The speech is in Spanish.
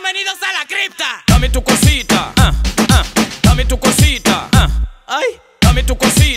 Bienvenidos a la cripta. Dame tu cosita, ah, ah. dame tu cosita, ah, ay, dame tu cosita.